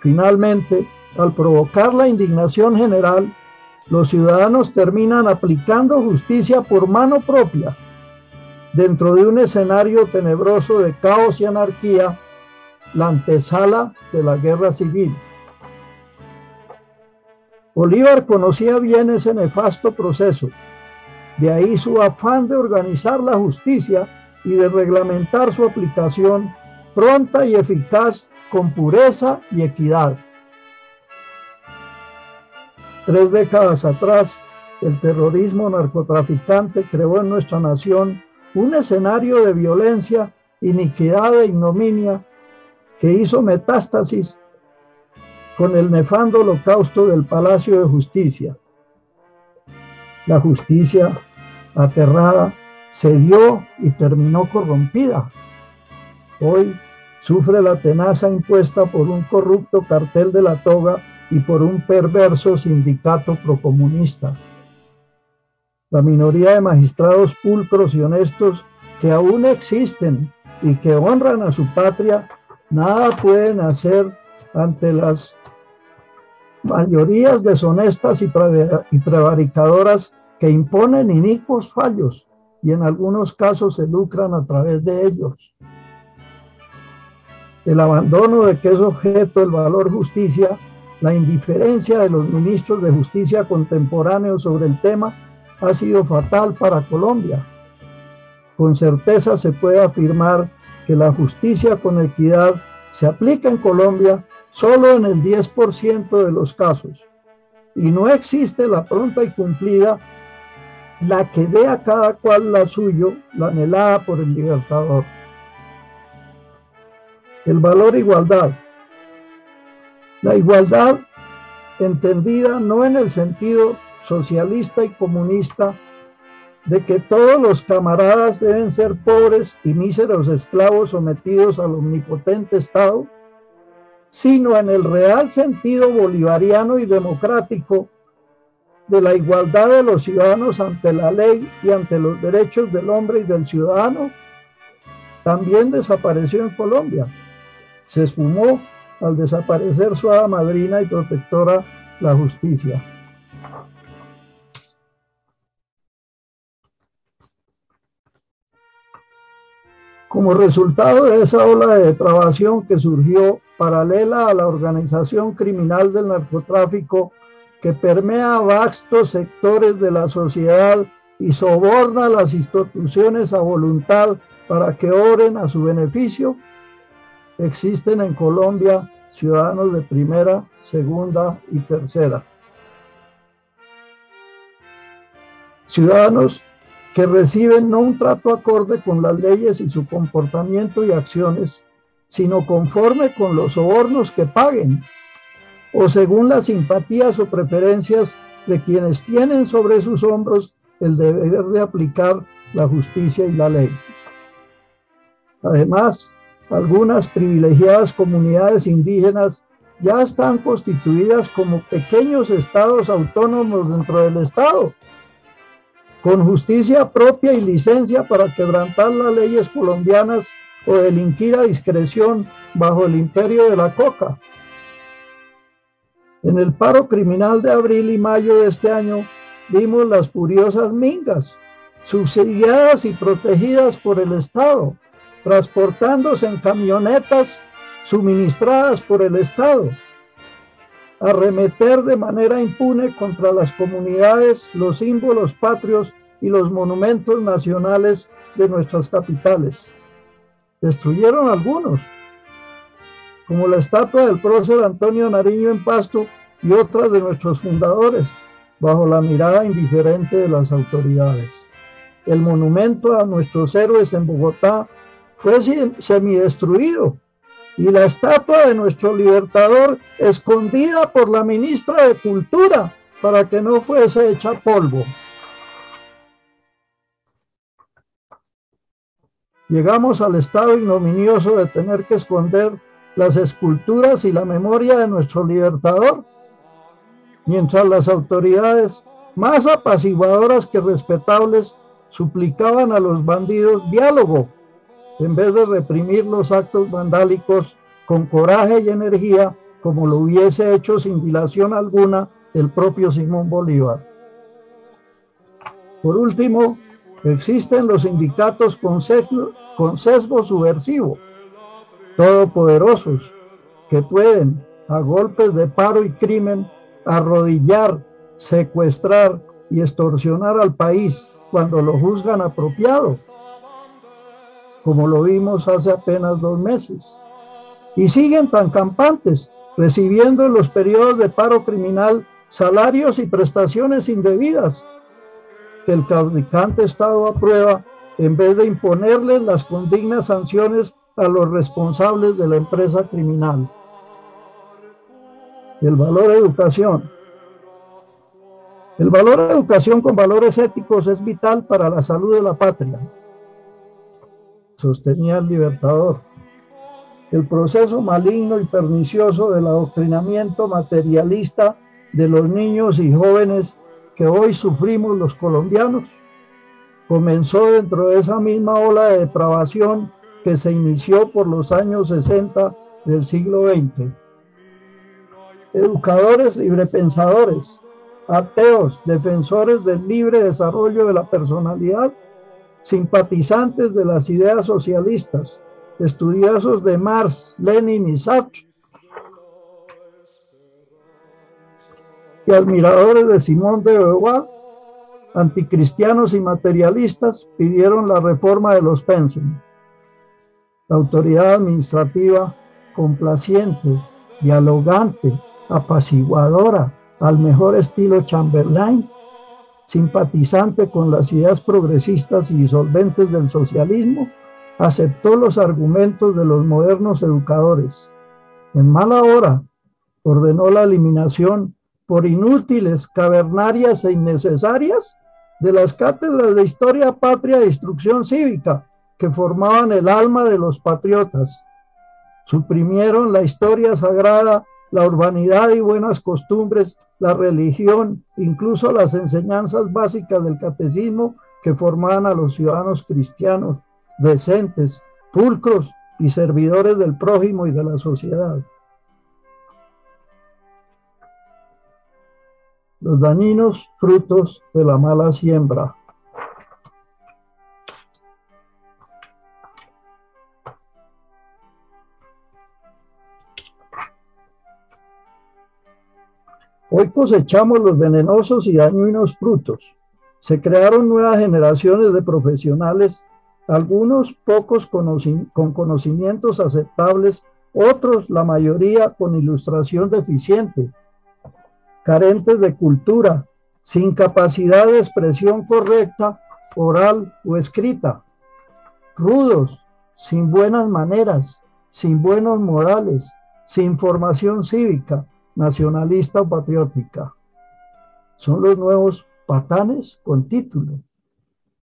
Finalmente, al provocar la indignación general, los ciudadanos terminan aplicando justicia por mano propia dentro de un escenario tenebroso de caos y anarquía, la antesala de la guerra civil. Bolívar conocía bien ese nefasto proceso, de ahí su afán de organizar la justicia y de reglamentar su aplicación pronta y eficaz con pureza y equidad. Tres décadas atrás, el terrorismo narcotraficante creó en nuestra nación un escenario de violencia, iniquidad e ignominia que hizo metástasis con el nefando holocausto del Palacio de Justicia. La justicia, aterrada, cedió y terminó corrompida. Hoy sufre la tenaza impuesta por un corrupto cartel de la toga y por un perverso sindicato procomunista. La minoría de magistrados pulcros y honestos que aún existen y que honran a su patria, nada pueden hacer ante las mayorías deshonestas y, prevaricadoras que imponen inicuos fallos y en algunos casos se lucran a través de ellos. El abandono de que es objeto el valor justicia, la indiferencia de los ministros de justicia contemporáneos sobre el tema ha sido fatal para Colombia. Con certeza se puede afirmar que la justicia con equidad se aplica en Colombia solo en el 10% de los casos y no existe la pronta y cumplida la que dé a cada cual la suyo, la anhelada por el libertador. El valor igualdad. La igualdad entendida no en el sentido socialista y comunista de que todos los camaradas deben ser pobres y míseros esclavos sometidos al omnipotente Estado, sino en el real sentido bolivariano y democrático de la igualdad de los ciudadanos ante la ley y ante los derechos del hombre y del ciudadano, también desapareció en Colombia. Se esfumó al desaparecer su hada madrina y protectora, la justicia. Como resultado de esa ola de depravación que surgió paralela a la organización criminal del narcotráfico que permea vastos sectores de la sociedad y soborna a las instituciones a voluntad para que oren a su beneficio, existen en Colombia ciudadanos de primera, segunda y tercera. Ciudadanos que reciben no un trato acorde con las leyes y su comportamiento y acciones, sino conforme con los sobornos que paguen o según las simpatías o preferencias de quienes tienen sobre sus hombros el deber de aplicar la justicia y la ley. Además, algunas privilegiadas comunidades indígenas ya están constituidas como pequeños estados autónomos dentro del Estado, con justicia propia y licencia para quebrantar las leyes colombianas o delinquir a discreción bajo el imperio de la coca. En el paro criminal de abril y mayo de este año vimos las curiosas mingas, subsidiadas y protegidas por el Estado, transportándose en camionetas suministradas por el Estado, arremeter de manera impune contra las comunidades, los símbolos patrios y los monumentos nacionales de nuestras capitales. Destruyeron algunos, como la estatua del prócer Antonio Nariño en Pasto y otras de nuestros fundadores, bajo la mirada indiferente de las autoridades. El monumento a nuestros héroes en Bogotá fue semidestruido y la estatua de nuestro libertador escondida por la ministra de Cultura para que no fuese hecha polvo. Llegamos al estado ignominioso de tener que esconder las esculturas y la memoria de nuestro libertador, mientras las autoridades, más apaciguadoras que respetables, suplicaban a los bandidos diálogo en vez de reprimir los actos vandálicos con coraje y energía, como lo hubiese hecho sin dilación alguna el propio Simón Bolívar. Por último, existen los sindicatos con sesgo, con sesgo subversivo, todopoderosos, que pueden, a golpes de paro y crimen, arrodillar, secuestrar y extorsionar al país cuando lo juzgan apropiado como lo vimos hace apenas dos meses. Y siguen tan campantes, recibiendo en los periodos de paro criminal salarios y prestaciones indebidas, que el fabricante Estado aprueba en vez de imponerles las condignas sanciones a los responsables de la empresa criminal. El valor educación. El valor educación con valores éticos es vital para la salud de la patria sostenía el libertador. El proceso maligno y pernicioso del adoctrinamiento materialista de los niños y jóvenes que hoy sufrimos los colombianos comenzó dentro de esa misma ola de depravación que se inició por los años 60 del siglo XX. Educadores librepensadores, ateos, defensores del libre desarrollo de la personalidad simpatizantes de las ideas socialistas, estudiosos de Marx, Lenin y Sartre, y admiradores de Simón de Beauvoir, anticristianos y materialistas, pidieron la reforma de los pensum. La autoridad administrativa, complaciente, dialogante, apaciguadora, al mejor estilo Chamberlain, simpatizante con las ideas progresistas y disolventes del socialismo, aceptó los argumentos de los modernos educadores. En mala hora, ordenó la eliminación por inútiles, cavernarias e innecesarias de las cátedras de historia patria e instrucción cívica que formaban el alma de los patriotas. Suprimieron la historia sagrada, la urbanidad y buenas costumbres la religión, incluso las enseñanzas básicas del catecismo que formaban a los ciudadanos cristianos, decentes, pulcros y servidores del prójimo y de la sociedad. Los dañinos frutos de la mala siembra. Hoy cosechamos los venenosos y dañinos frutos. Se crearon nuevas generaciones de profesionales, algunos pocos con conocimientos aceptables, otros, la mayoría, con ilustración deficiente, carentes de cultura, sin capacidad de expresión correcta, oral o escrita, rudos, sin buenas maneras, sin buenos modales, sin formación cívica, nacionalista o patriótica. Son los nuevos patanes con título,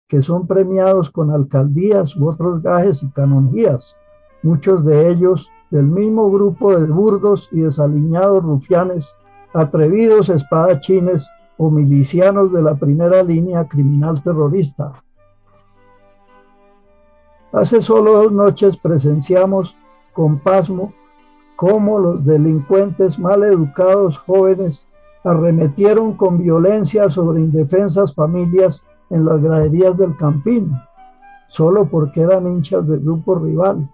que son premiados con alcaldías u otros gajes y canonjías, muchos de ellos del mismo grupo de burdos y desaliñados rufianes, atrevidos espadachines o milicianos de la primera línea criminal terrorista. Hace solo dos noches presenciamos con pasmo cómo los delincuentes mal educados jóvenes arremetieron con violencia sobre indefensas familias en las graderías del Campín, solo porque eran hinchas del grupo rival.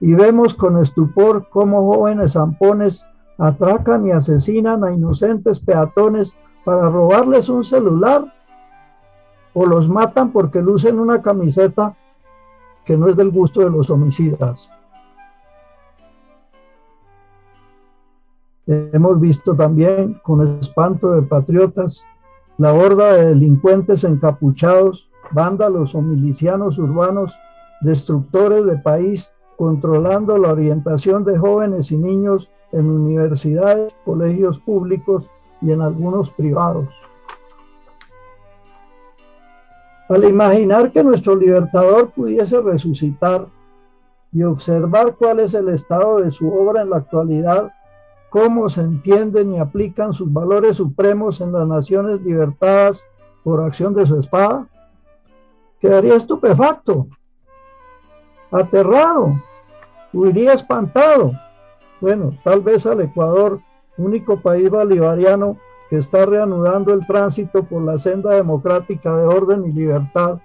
Y vemos con estupor cómo jóvenes zampones atracan y asesinan a inocentes peatones para robarles un celular o los matan porque lucen una camiseta que no es del gusto de los homicidas. Hemos visto también con espanto de patriotas la horda de delincuentes encapuchados, vándalos o milicianos urbanos, destructores de país, controlando la orientación de jóvenes y niños en universidades, colegios públicos y en algunos privados. Al imaginar que nuestro libertador pudiese resucitar y observar cuál es el estado de su obra en la actualidad, cómo se entienden y aplican sus valores supremos en las naciones libertadas por acción de su espada, quedaría estupefacto, aterrado, huiría espantado. Bueno, tal vez al Ecuador, único país bolivariano que está reanudando el tránsito por la senda democrática de orden y libertad,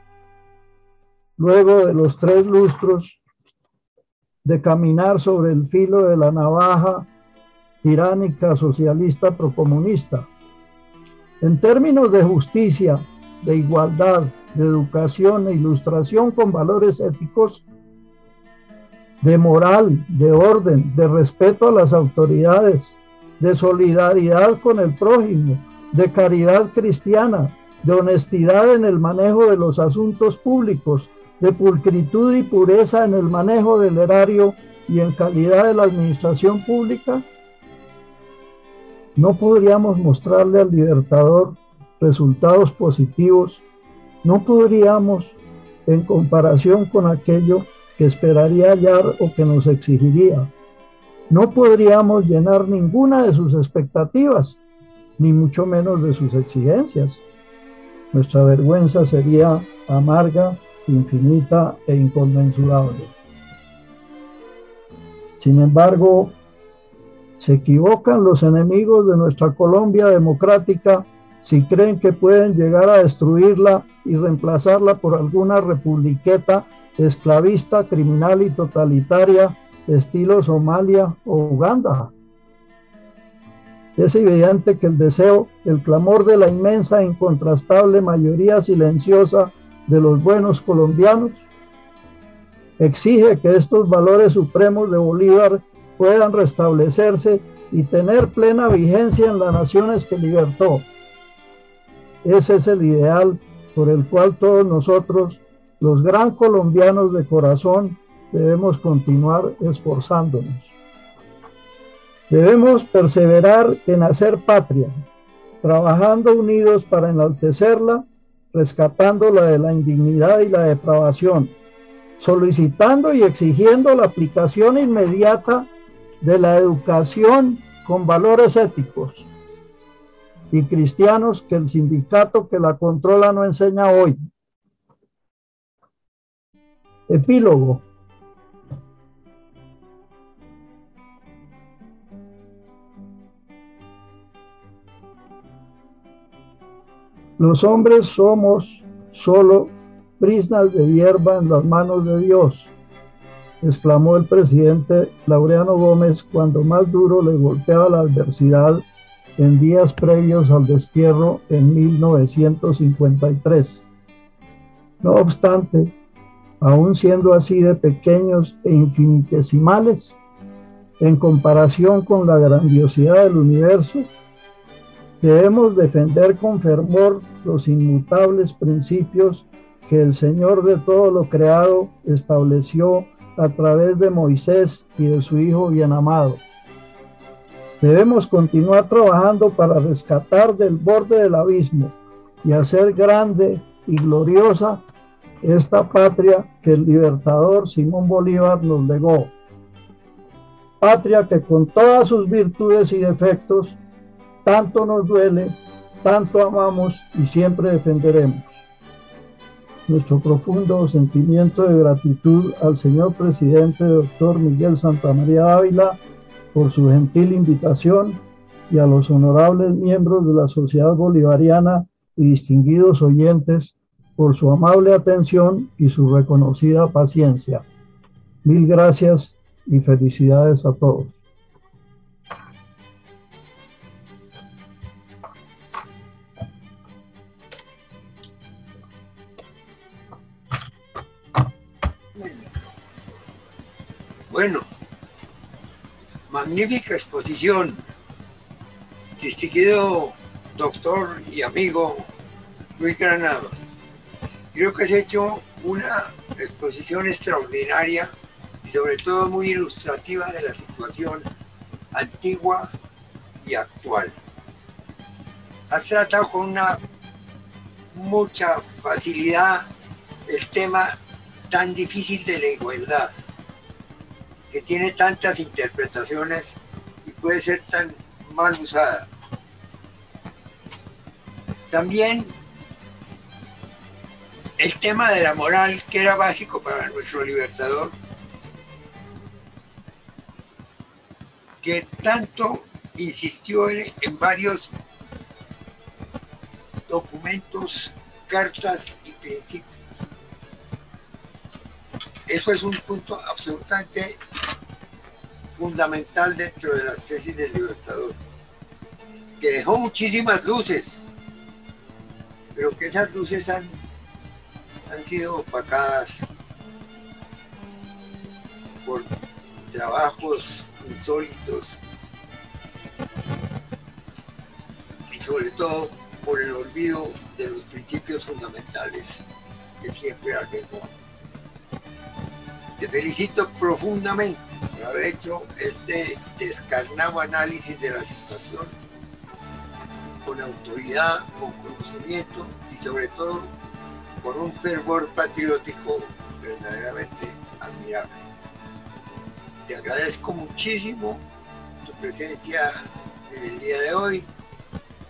luego de los tres lustros de caminar sobre el filo de la navaja tiránica, socialista, procomunista. En términos de justicia, de igualdad, de educación e ilustración con valores éticos, de moral, de orden, de respeto a las autoridades, de solidaridad con el prójimo, de caridad cristiana, de honestidad en el manejo de los asuntos públicos, de pulcritud y pureza en el manejo del erario y en calidad de la administración pública, no podríamos mostrarle al libertador resultados positivos, no podríamos, en comparación con aquello que esperaría hallar o que nos exigiría, no podríamos llenar ninguna de sus expectativas, ni mucho menos de sus exigencias. Nuestra vergüenza sería amarga, infinita e inconmensurable. Sin embargo, se equivocan los enemigos de nuestra Colombia democrática si creen que pueden llegar a destruirla y reemplazarla por alguna republiqueta esclavista, criminal y totalitaria estilo Somalia o Uganda. Es evidente que el deseo, el clamor de la inmensa e incontrastable mayoría silenciosa de los buenos colombianos exige que estos valores supremos de Bolívar puedan restablecerse y tener plena vigencia en las naciones que libertó. Ese es el ideal por el cual todos nosotros, los gran colombianos de corazón, debemos continuar esforzándonos. Debemos perseverar en hacer patria, trabajando unidos para enaltecerla, rescatándola de la indignidad y la depravación, solicitando y exigiendo la aplicación inmediata de la educación con valores éticos y cristianos que el sindicato que la controla no enseña hoy. Epílogo. Los hombres somos solo brisnas de hierba en las manos de Dios exclamó el presidente Laureano Gómez cuando más duro le golpeaba la adversidad en días previos al destierro en 1953. No obstante, aun siendo así de pequeños e infinitesimales, en comparación con la grandiosidad del universo, debemos defender con fervor los inmutables principios que el Señor de todo lo creado estableció a través de Moisés y de su Hijo bien amado. Debemos continuar trabajando para rescatar del borde del abismo y hacer grande y gloriosa esta patria que el libertador Simón Bolívar nos legó. Patria que con todas sus virtudes y defectos tanto nos duele, tanto amamos y siempre defenderemos. Nuestro profundo sentimiento de gratitud al señor presidente doctor Miguel Santamaría Ávila por su gentil invitación y a los honorables miembros de la Sociedad Bolivariana y distinguidos oyentes por su amable atención y su reconocida paciencia. Mil gracias y felicidades a todos. Magnífica exposición. Distinguido doctor y amigo Luis Granado. Creo que has hecho una exposición extraordinaria y sobre todo muy ilustrativa de la situación antigua y actual. Has tratado con una mucha facilidad el tema tan difícil de la igualdad que tiene tantas interpretaciones y puede ser tan mal usada. También el tema de la moral, que era básico para nuestro libertador, que tanto insistió en, varios documentos, cartas y principios. Eso es un punto absolutamente fundamental dentro de las tesis del Libertador, que dejó muchísimas luces, pero que esas luces han, han sido opacadas por trabajos insólitos y sobre todo por el olvido de los principios fundamentales que siempre albergó. Te felicito profundamente por haber hecho este descarnado análisis de la situación con autoridad, con conocimiento y sobre todo con un fervor patriótico verdaderamente admirable. Te agradezco muchísimo tu presencia en el día de hoy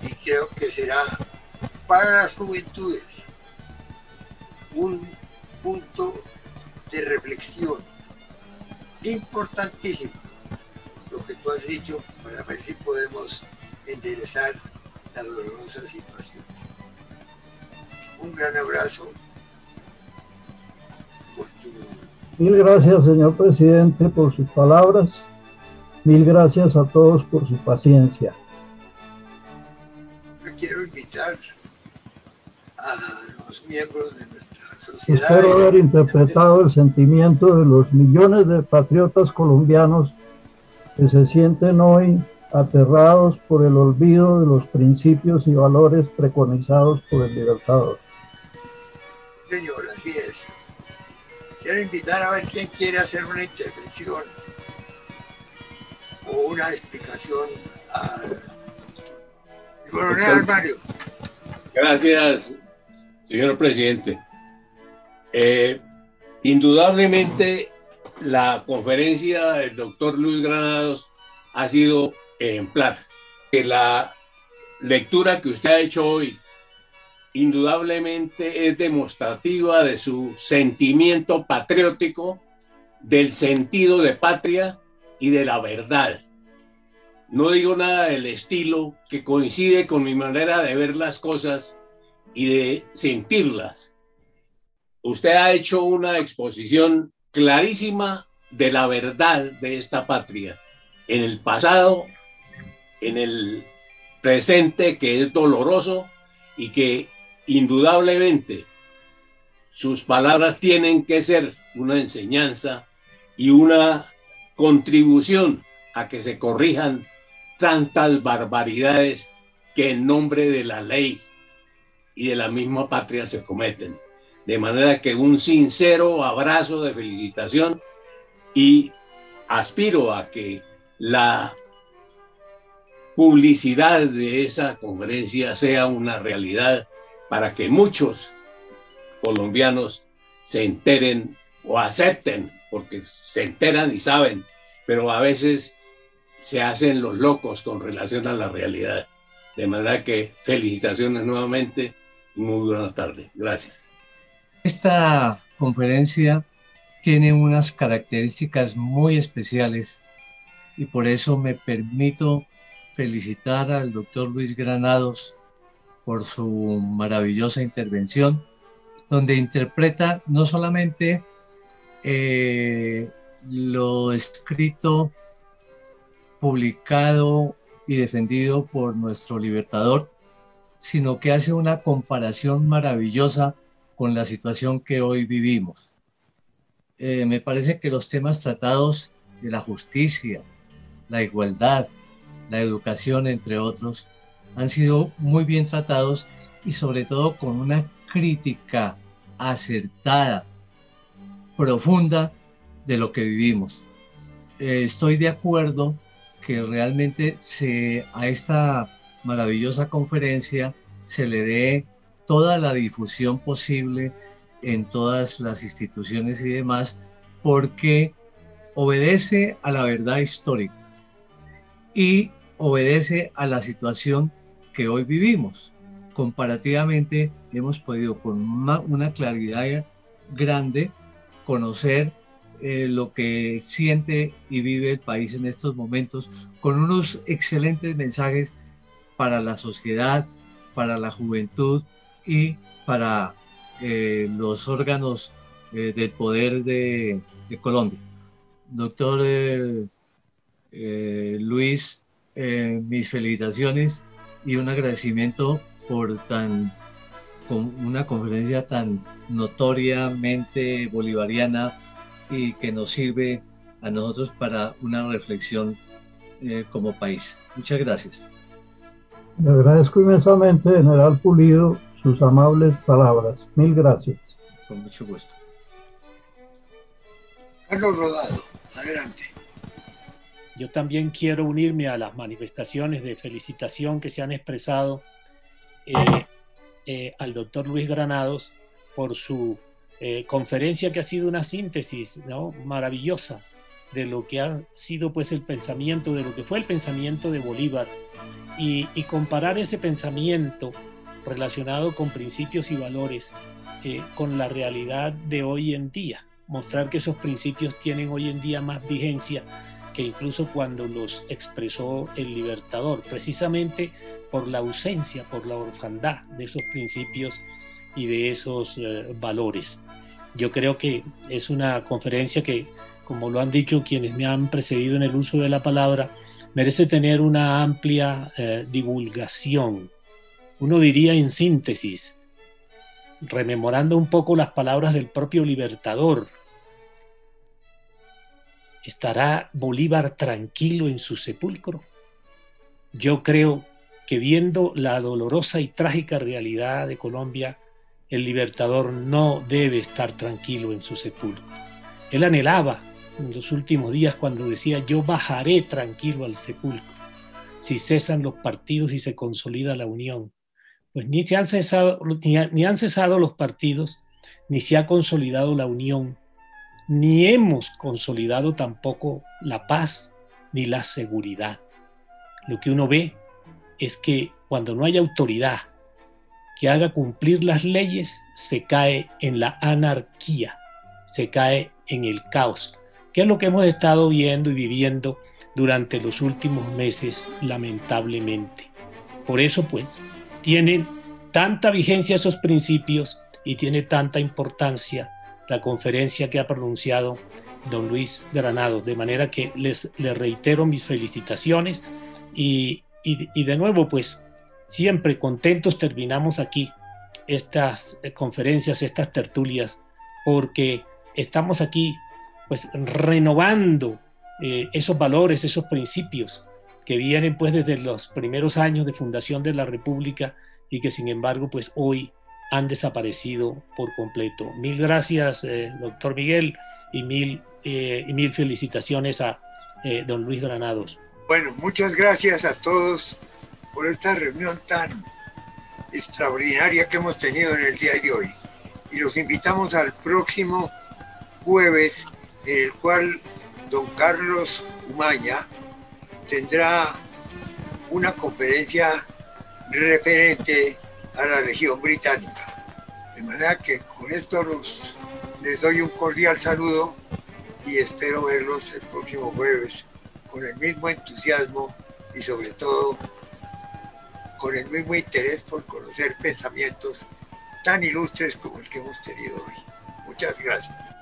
y creo que será para las juventudes un punto de reflexión importantísimo lo que tú has dicho para ver si podemos enderezar la dolorosa situación. Un gran abrazo Mil gracias, señor presidente, por sus palabras. Mil gracias a todos por su paciencia. quiero invitar a los miembros de nuestra. Espero haber interpretado el sentimiento de los millones de patriotas colombianos que se sienten hoy aterrados por el olvido de los principios y valores preconizados por el Libertador. Señor, así es. Quiero invitar a ver quién quiere hacer una intervención o una explicación al coronel Mario. Gracias, señor presidente. Eh, indudablemente, la conferencia del doctor Luis Granados ha sido ejemplar. Que la lectura que usted ha hecho hoy indudablemente es demostrativa de su sentimiento patriótico, del sentido de patria y de la verdad. No digo nada del estilo que coincide con mi manera de ver las cosas y de sentirlas. Usted ha hecho una exposición clarísima de la verdad de esta patria, en el pasado, en el presente que es doloroso y que indudablemente sus palabras tienen que ser una enseñanza y una contribución a que se corrijan tantas barbaridades que en nombre de la ley y de la misma patria se cometen. De manera que un sincero abrazo de felicitación y aspiro a que la publicidad de esa conferencia sea una realidad para que muchos colombianos se enteren o acepten, porque se enteran y saben, pero a veces se hacen los locos con relación a la realidad. De manera que felicitaciones nuevamente y muy buenas tardes. Gracias. Esta conferencia tiene unas características muy especiales y por eso me permito felicitar al doctor Luis Granados por su maravillosa intervención, donde interpreta no solamente eh, lo escrito, publicado y defendido por nuestro libertador, sino que hace una comparación maravillosa con la situación que hoy vivimos. Eh, me parece que los temas tratados de la justicia, la igualdad, la educación, entre otros, han sido muy bien tratados y sobre todo con una crítica acertada, profunda de lo que vivimos. Eh, estoy de acuerdo que realmente se, a esta maravillosa conferencia se le dé toda la difusión posible en todas las instituciones y demás, porque obedece a la verdad histórica y obedece a la situación que hoy vivimos. Comparativamente hemos podido con una, claridad grande conocer eh, lo que siente y vive el país en estos momentos, con unos excelentes mensajes para la sociedad, para la juventud y para eh, los órganos eh, del poder de, Colombia. Doctor Luis, mis felicitaciones y un agradecimiento por tan con una conferencia tan notoriamente bolivariana y que nos sirve a nosotros para una reflexión eh, como país. Muchas gracias. Le agradezco inmensamente, General Pulido, sus amables palabras. Mil gracias. Con mucho gusto. Carlos Rodado, adelante. Yo también quiero unirme a las manifestaciones de felicitación que se han expresado eh, eh, al doctor Luis Granados por su eh, conferencia que ha sido una síntesis ¿no? maravillosa de lo que ha sido pues el pensamiento, de lo que fue el pensamiento de Bolívar y, y comparar ese pensamiento relacionado con principios y valores con la realidad de hoy en día, mostrar que esos principios tienen hoy en día más vigencia que incluso cuando los expresó el libertador, precisamente por la ausencia, por la orfandad de esos principios y de esos eh, valores. Yo creo que es una conferencia que, como lo han dicho quienes me han precedido en el uso de la palabra, merece tener una amplia eh, divulgación. Uno diría en síntesis, rememorando un poco las palabras del propio libertador, ¿Estará Bolívar tranquilo en su sepulcro? Yo creo que viendo la dolorosa y trágica realidad de Colombia, el libertador no debe estar tranquilo en su sepulcro. Él anhelaba en los últimos días cuando decía, yo bajaré tranquilo al sepulcro si cesan los partidos y se consolida la unión. Pues ni, se han cesado, ni han cesado los partidos, ni se ha consolidado la unión ni hemos consolidado tampoco la paz ni la seguridad. Lo que uno ve es que cuando no hay autoridad que haga cumplir las leyes, se cae en la anarquía, se cae en el caos, que es lo que hemos estado viendo y viviendo durante los últimos meses, lamentablemente. Por eso, pues, tienen tanta vigencia esos principios y tiene tanta importancia la conferencia que ha pronunciado don Luis Granado. De manera que les, reitero mis felicitaciones y, y, de nuevo, pues siempre contentos terminamos aquí estas eh, conferencias, estas tertulias, porque estamos aquí pues renovando eh, esos valores, esos principios que vienen pues desde los primeros años de fundación de la República y que sin embargo pues hoy han desaparecido por completo. Mil gracias, eh, doctor Miguel, y mil, y mil felicitaciones a don Luis Granados. Bueno, muchas gracias a todos por esta reunión tan extraordinaria que hemos tenido en el día de hoy. Y los invitamos al próximo jueves, en el cual don Carlos Umaña tendrá una conferencia referente a la región británica. De manera que con esto les doy un cordial saludo y espero verlos el próximo jueves con el mismo entusiasmo y sobre todo con el mismo interés por conocer pensamientos tan ilustres como el que hemos tenido hoy. Muchas gracias.